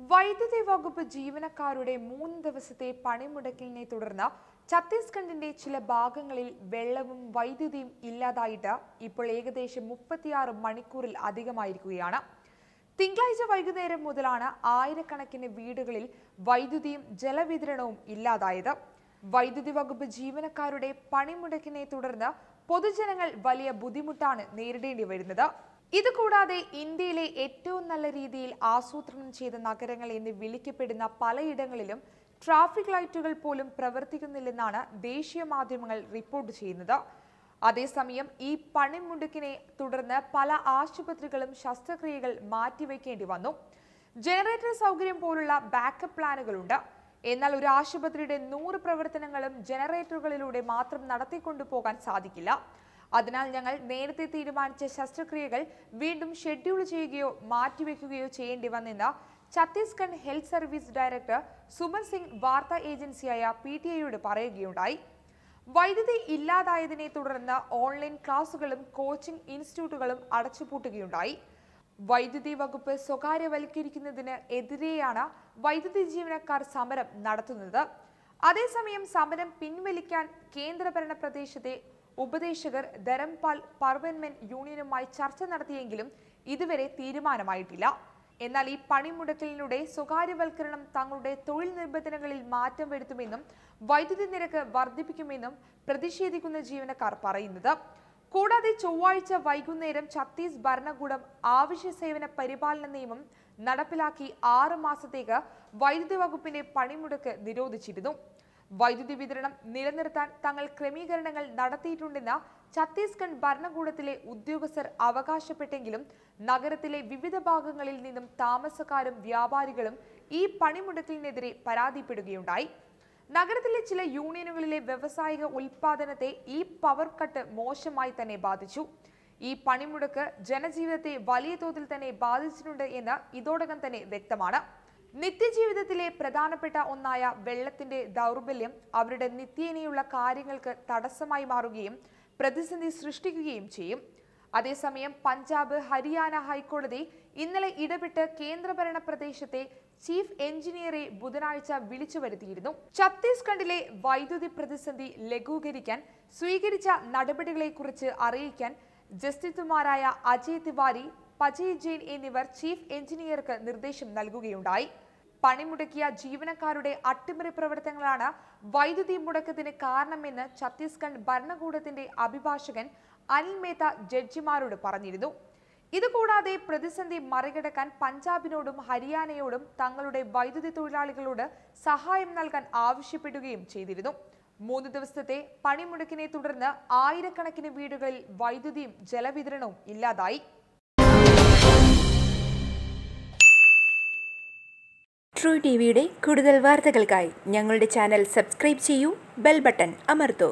വൈദ്യുതി വകുപ്പ് ജീവനക്കാരുടെ മൂന്ന് ദിവസത്തെ പണിമുടക്കിനെ തുടർന്ന് ഛത്തീസ്ഗഡിന്റെ ചില ഭാഗങ്ങളിൽ വെള്ളവും വൈദ്യുതിയും ഇല്ലാതായിട്ട് ഇപ്പോൾ ഏകദേശം മുപ്പത്തിയാറ് മണിക്കൂറിൽ അധികമായിരിക്കുകയാണ്. തിങ്കളാഴ്ച വൈകുന്നേരം മുതലാണ് ആയിരക്കണക്കിന് വീടുകളിൽ വൈദ്യുതിയും ജലവിതരണവും ഇല്ലാതായത്. വൈദ്യുതി വകുപ്പ് ജീവനക്കാരുടെ പണിമുടക്കിനെ തുടർന്ന് പൊതുജനങ്ങൾ വലിയ ബുദ്ധിമുട്ടാണ് നേരിടേണ്ടി വരുന്നത്. ഇതുകൂടാതെ ഇന്ത്യയിലെ ഏറ്റവും നല്ല രീതിയിൽ ആസൂത്രണം ചെയ്ത നഗരങ്ങൾ എന്ന് വിളിക്കപ്പെടുന്ന പലയിടങ്ങളിലും ട്രാഫിക് ലൈറ്റുകൾ പോലും പ്രവർത്തിക്കുന്നില്ലെന്നാണ് ദേശീയ മാധ്യമങ്ങൾ റിപ്പോർട്ട് ചെയ്യുന്നത്. അതേസമയം ഈ പണിമുടുക്കിനെ തുടർന്ന് പല ആശുപത്രികളും ശസ്ത്രക്രിയകൾ മാറ്റിവെക്കേണ്ടി വന്നു. ജനറേറ്റർ സൗകര്യം പോലുള്ള ബാക്കപ്പ് പ്ലാനുകളുണ്ട്. എന്നാൽ ഒരു ആശുപത്രിയുടെ നൂറ് പ്രവർത്തനങ്ങളും ജനറേറ്ററുകളിലൂടെ മാത്രം നടത്തിക്കൊണ്ടു പോകാൻ സാധിക്കില്ല. അതിനാൽ ഞങ്ങൾ നേരത്തെ തീരുമാനിച്ച ശസ്ത്രക്രിയകൾ വീണ്ടും ഷെഡ്യൂൾ ചെയ്യുകയോ മാറ്റിവെക്കുകയോ ചെയ്യേണ്ടി വന്നെന്ന് Chhattisgarh health service director Suman Singh വാർത്താ ഏജൻസിയായ പി ടി ഐയോട് പറയുകയുണ്ടായി. വൈദ്യുതി ഇല്ലാതായതിനെ തുടർന്ന് ഓൺലൈൻ ക്ലാസുകളും കോച്ചിംഗ് ഇൻസ്റ്റിറ്റ്യൂട്ടുകളും അടച്ചുപൂട്ടുകയുണ്ടായി. വൈദ്യുതി വകുപ്പ് സ്വകാര്യവൽക്കരിക്കുന്നതിന് എതിരെയാണ് വൈദ്യുതി ജീവനക്കാർ സമരം നടത്തുന്നത്. അതേസമയം സമരം പിൻവലിക്കാൻ കേന്ദ്രഭരണ പ്രദേശത്തെ ഉപദേശകർ ധരംപാൽ പർവൻമെന്റ് യൂണിയനുമായി ചർച്ച നടത്തിയെങ്കിലും ഇതുവരെ തീരുമാനമായിട്ടില്ല. എന്നാൽ ഈ പണിമുടക്കലിലൂടെ സ്വകാര്യവൽക്കരണം തങ്ങളുടെ തൊഴിൽ നിർബന്ധനങ്ങളിൽ മാറ്റം വരുത്തുമെന്നും വൈദ്യുതി നിരക്ക് വർദ്ധിപ്പിക്കുമെന്നും പ്രതിഷേധിക്കുന്ന ജീവനക്കാർ പറയുന്നത്. കൂടാതെ ചൊവ്വാഴ്ച വൈകുന്നേരം ഛത്തീസ് ഭരണകൂടം ആവശ്യ സേവന പരിപാലന നിയമം നടപ്പിലാക്കി ആറ് മാസത്തേക്ക് വൈദ്യുതി വകുപ്പിന്റെ പണിമുടക്ക് നിരോധിച്ചിരുന്നു. വൈദ്യുതി വിതരണം നിലനിർത്താൻ തങ്ങൾ ക്രമീകരണങ്ങൾ നടത്തിയിട്ടുണ്ടെന്ന് ഛത്തീസ്ഗഡ് ഭരണകൂടത്തിലെ ഉദ്യോഗസ്ഥർ അവകാശപ്പെട്ടെങ്കിലും നഗരത്തിലെ വിവിധ ഭാഗങ്ങളിൽ നിന്നും താമസക്കാരും വ്യാപാരികളും ഈ പണിമുടക്കിനെതിരെ പരാതിപ്പെടുകയുണ്ടായി. നഗരത്തിലെ ചില യൂണിയനുകളിലെ വ്യവസായിക ഉൽപാദനത്തെ ഈ പവർ കട്ട് മോശമായി തന്നെ ബാധിച്ചു. ഈ പണിമുടക്ക് ജനജീവിതത്തെ വലിയ തോതിൽ തന്നെ ബാധിച്ചിട്ടുണ്ട് എന്ന് ഇതോടകം തന്നെ വ്യക്തമാണ്. നിത്യജീവിതത്തിലെ പ്രധാനപ്പെട്ട ഒന്നായ വെള്ളത്തിന്റെ ദൗർബല്യം അവരുടെ നിത്യേനയുള്ള കാര്യങ്ങൾക്ക് തടസ്സമായി മാറുകയും പ്രതിസന്ധി സൃഷ്ടിക്കുകയും ചെയ്യും. അതേസമയം പഞ്ചാബ് ഹരിയാന ഹൈക്കോടതി ഇന്നലെ ഇടപെട്ട് കേന്ദ്രഭരണ പ്രദേശത്തെ ചീഫ് എഞ്ചിനീയറെ ബുധനാഴ്ച വിളിച്ചു വരുത്തിയിരുന്നു. ഛത്തീസ്ഗഡിലെ വൈദ്യുതി പ്രതിസന്ധി ലഘൂകരിക്കാൻ സ്വീകരിച്ച നടപടികളെക്കുറിച്ച് അറിയിക്കാൻ ജസ്റ്റിസുമാരായ അജയ് തിവാരി പജയ് ജെയിൻ എന്നിവർ ചീഫ് എഞ്ചിനീയർക്ക് നിർദ്ദേശം നൽകുകയുണ്ടായി. പണിമുടക്കിയ ജീവനക്കാരുടെ അട്ടിമറി പ്രവർത്തനങ്ങളാണ് വൈദ്യുതി മുടക്കത്തിന് കാരണമെന്ന് ഛത്തീസ്ഗഡ് ഭരണകൂടത്തിന്റെ അഭിഭാഷകൻ അനിൽ മേത്ത ജഡ്ജിമാരോട് പറഞ്ഞിരുന്നു. ഇതുകൂടാതെ പ്രതിസന്ധി മറികടക്കാൻ പഞ്ചാബിനോടും ഹരിയാനയോടും തങ്ങളുടെ വൈദ്യുതി തൊഴിലാളികളോട് സഹായം നൽകാൻ ആവശ്യപ്പെടുകയും ചെയ്തിരുന്നു. മൂന്ന് ദിവസത്തെ പണിമുടക്കിനെ തുടർന്ന് ആയിരക്കണക്കിന് വീടുകളിൽ വൈദ്യുതിയും ജലവിതരണവും ഇല്ലാതായി. ട്രൂ ടി വിയുടെ കൂടുതൽ വാർത്തകൾക്കായി ഞങ്ങളുടെ ചാനൽ സബ്സ്ക്രൈബ് ചെയ്യൂ ബെൽ ബട്ടൺ അമർത്തൂ.